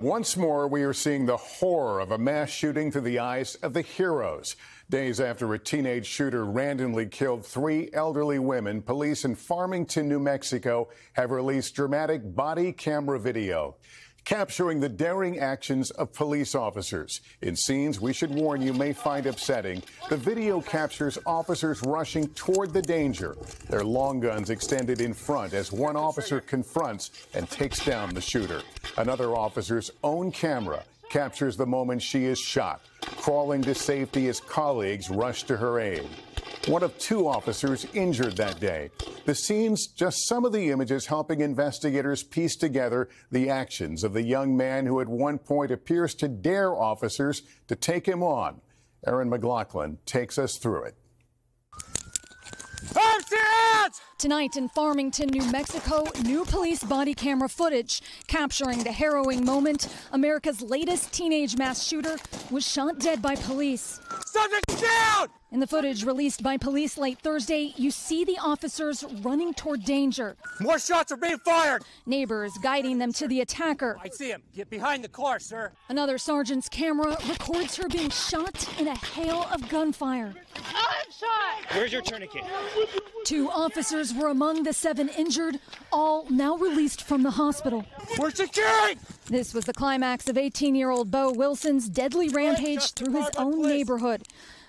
Once more, we are seeing the horror of a mass shooting through the eyes of the heroes. Days after a teenage shooter randomly killed three elderly women, police in Farmington, New Mexico have released dramatic body camera video capturing the daring actions of police officers. In scenes we should warn you may find upsetting, the video captures officers rushing toward the danger, their long guns extended in front as one officer confronts and takes down the shooter. Another officer's own camera captures the moment she is shot, crawling to safety as colleagues rush to her aid one of two officers injured that day. The scenes, just some of the images helping investigators piece together the actions of the young man who at one point appears to dare officers to take him on. Erin McLaughlin takes us through it. Tonight in Farmington, New Mexico, new police body camera footage capturing the harrowing moment America's latest teenage mass shooter was shot dead by police. Subject down! In the footage released by police late Thursday, you see the officers running toward danger. More shots are being fired! Neighbors guiding them to the attacker. I see him. Get behind the car, sir. Another sergeant's camera records her being shot in a hail of gunfire. I'm shot! Where's your tourniquet? Two officers were among the seven injured, all now released from the hospital. We're securing! This was the climax of 18 year old Beau Wilson's deadly rampage through his own neighborhood.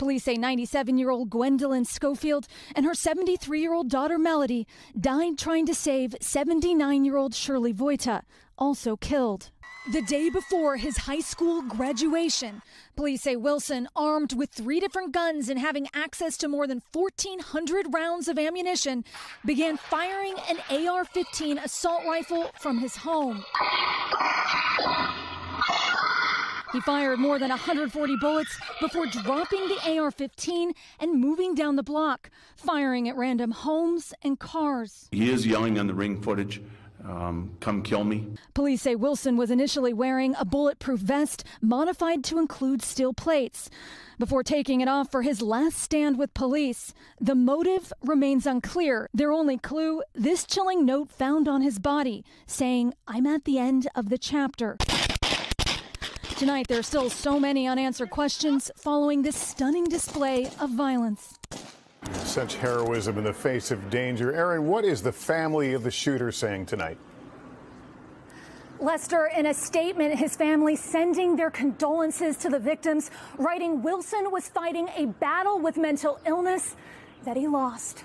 Police say 97 year old Gwendolyn Schofield and her 73 year old daughter Melody died trying to save 79 year old Shirley Voita, also killed. The day before his high school graduation, police say Wilson, armed with three different guns and having access to more than 1,400 rounds of ammunition, began firing an AR 15 assault rifle from his home. He fired more than 140 bullets before dropping the AR 15 and moving down the block, firing at random homes and cars. He is yelling on the ring footage. Um, come kill me. Police say Wilson was initially wearing a bulletproof vest modified to include steel plates. Before taking it off for his last stand with police, the motive remains unclear. Their only clue this chilling note found on his body saying, I'm at the end of the chapter. Tonight, there are still so many unanswered questions following this stunning display of violence. Such heroism in the face of danger. Erin, what is the family of the shooter saying tonight? Lester, in a statement, his family sending their condolences to the victims, writing Wilson was fighting a battle with mental illness that he lost.